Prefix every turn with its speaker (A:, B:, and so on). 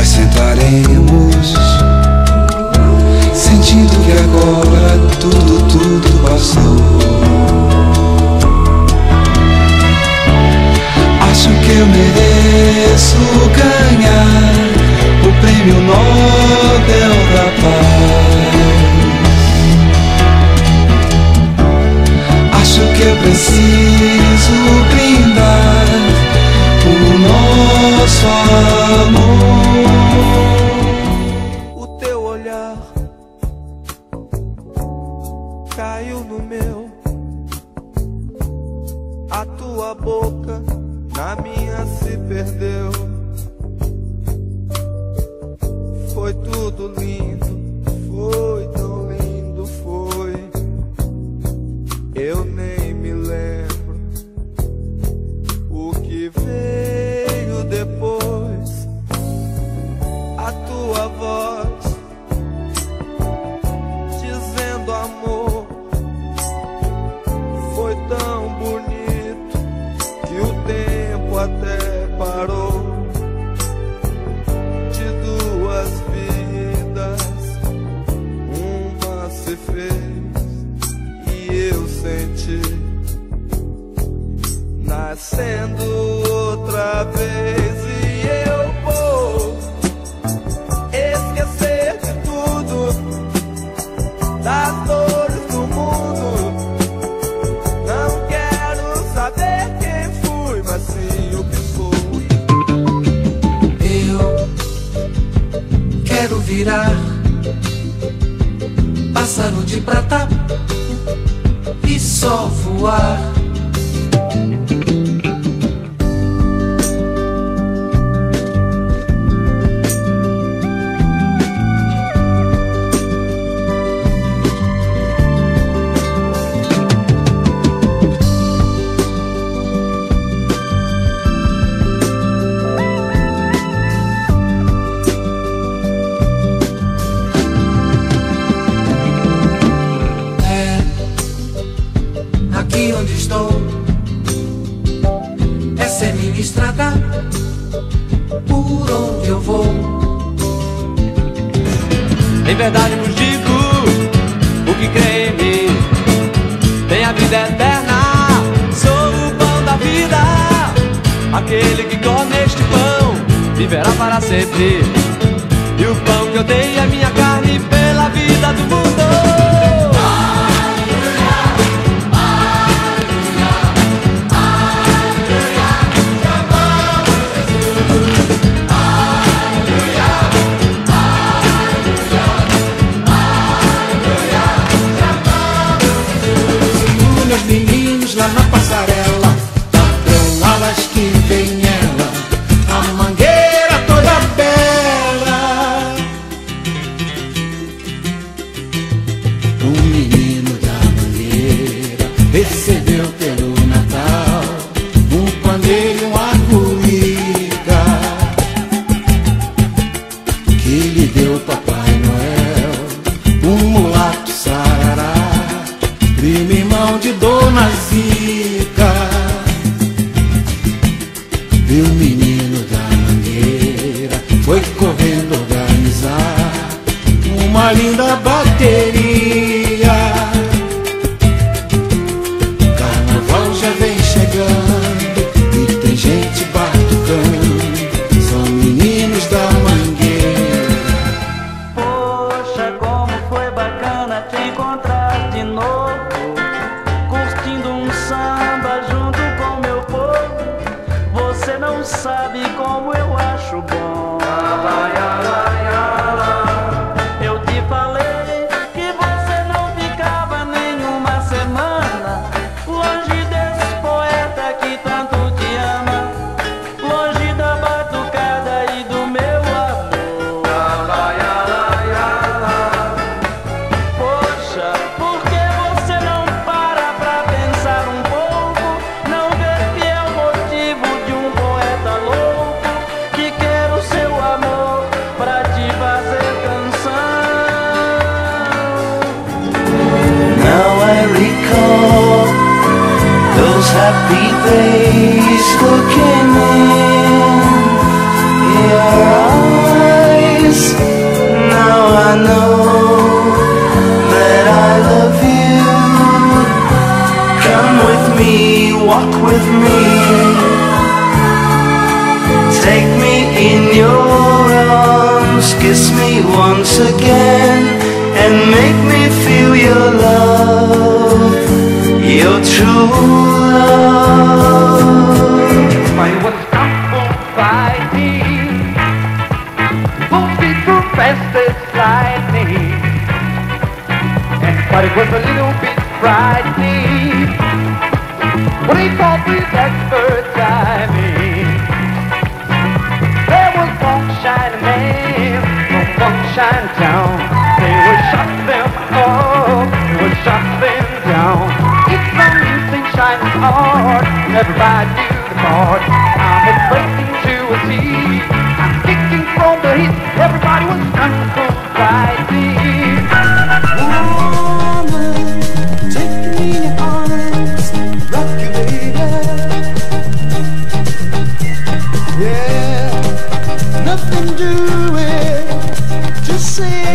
A: Nós sentaremos, sentindo que agora tudo, tudo passou. Acho que eu mereço ganhar o prêmio Nobel da Paz. Acho que eu preciso
B: tua boca na minha se perdeu. Foi tudo lindo, foi e senti nascendo outra vez e eu vou esquecer de tudo das dores do mundo. Não quero saber quem fui, mas sim o que sou.
A: Eu quero virar pássaro de prata e só voar.
C: Em verdade vos digo, o que crê em mim tem a vida eterna. Sou o pão da vida, aquele que come este pão viverá para sempre. E o pão que eu dei é minha carne pela vida do mundo.
D: Me once again and make me feel your love, your true love.
E: I was stumble fighting, me through fast as lightning, and but it was a little bit frightening. When he called me that third shining town. They would shut them up, they would shut them down. It's some music shining hard, everybody knew the part. I'm a
A: see